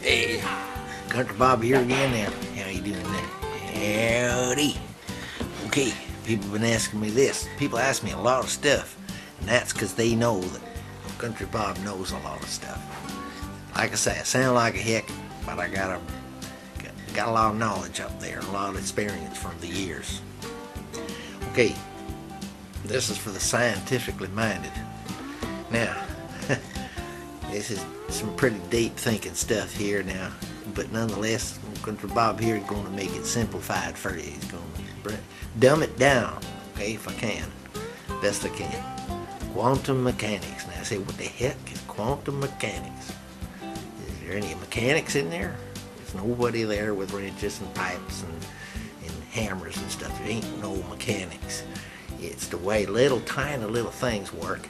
Hey, Country Bob here again now. How you doing there? Howdy. Okay, people been asking me this. People ask me a lot of stuff, and that's because they know that Country Bob knows a lot of stuff. Like I say, I sound like a hick, but I got a got a lot of knowledge up there, a lot of experience from the years. Okay, this is for the scientifically minded. Now, this is some pretty deep thinking stuff here now, but nonetheless, Country Bob here is going to make it simplified for you. He's going to dumb it down, okay, if I can, best I can. Quantum mechanics. Now, I say, what the heck is quantum mechanics? Is there any mechanics in there? There's nobody there with wrenches and pipes and, and hammers and stuff. There ain't no mechanics. It's the way little tiny little things work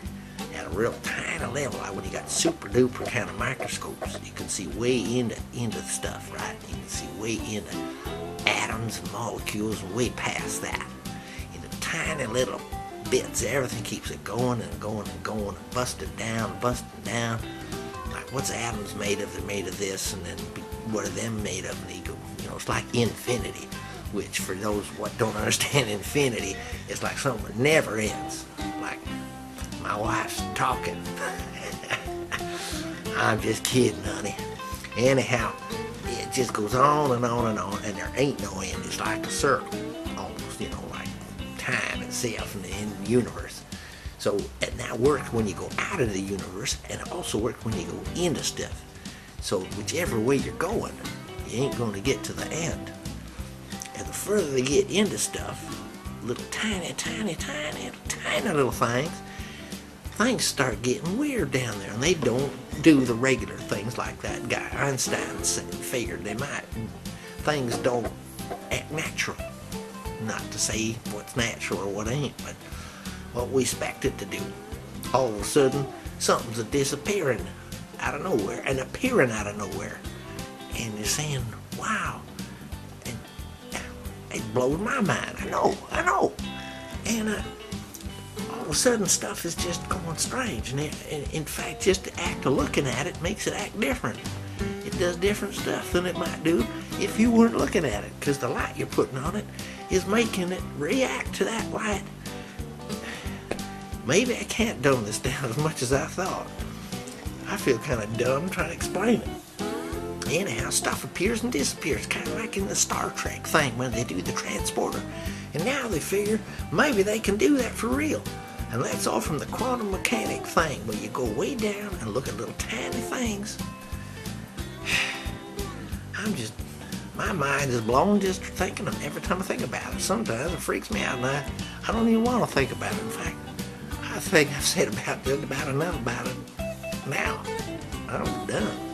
real tiny level, like when you got super duper kind of microscopes, you can see way into into the stuff, right? You can see way into atoms and molecules and way past that. In the tiny little bits, everything keeps it going and going and going and busting down, busting down. Like what's atoms made of? They're made of this, and then what are them made of? And you go, you know, it's like infinity. Which, for those what don't understand infinity, it's like something that never ends. Like my wife's talking. I'm just kidding, honey. Anyhow, it just goes on and on and on, and there ain't no end. It's like a circle, almost, you know, like time itself in the, the universe. So, and that works when you go out of the universe, and it also works when you go into stuff. So, whichever way you're going, you ain't going to get to the end. And the further they get into stuff, little tiny, tiny, tiny, tiny little things, things start getting weird down there, and they don't do the regular things like that guy Einstein said, figured they might. Things don't act natural. Not to say what's natural or what ain't, but what we expect it to do. All of a sudden, something's a disappearing out of nowhere and appearing out of nowhere. And you're saying, wow. It blows my mind. I know, I know. And uh, all sudden stuff is just going strange. And it, in fact, just the act of looking at it makes it act different. It does different stuff than it might do if you weren't looking at it, because the light you're putting on it is making it react to that light. Maybe I can't dumb this down as much as I thought. I feel kind of dumb trying to explain it. Anyhow, stuff appears and disappears, kind of like in the Star Trek thing when they do the transporter. And now they figure maybe they can do that for real. And that's all from the quantum mechanic thing, where you go way down and look at little tiny things. I'm just, my mind is blown just thinking of every time I think about it. Sometimes it freaks me out, and I, I don't even want to think about it. In fact, I think I've said about just about enough about it now. I'm done.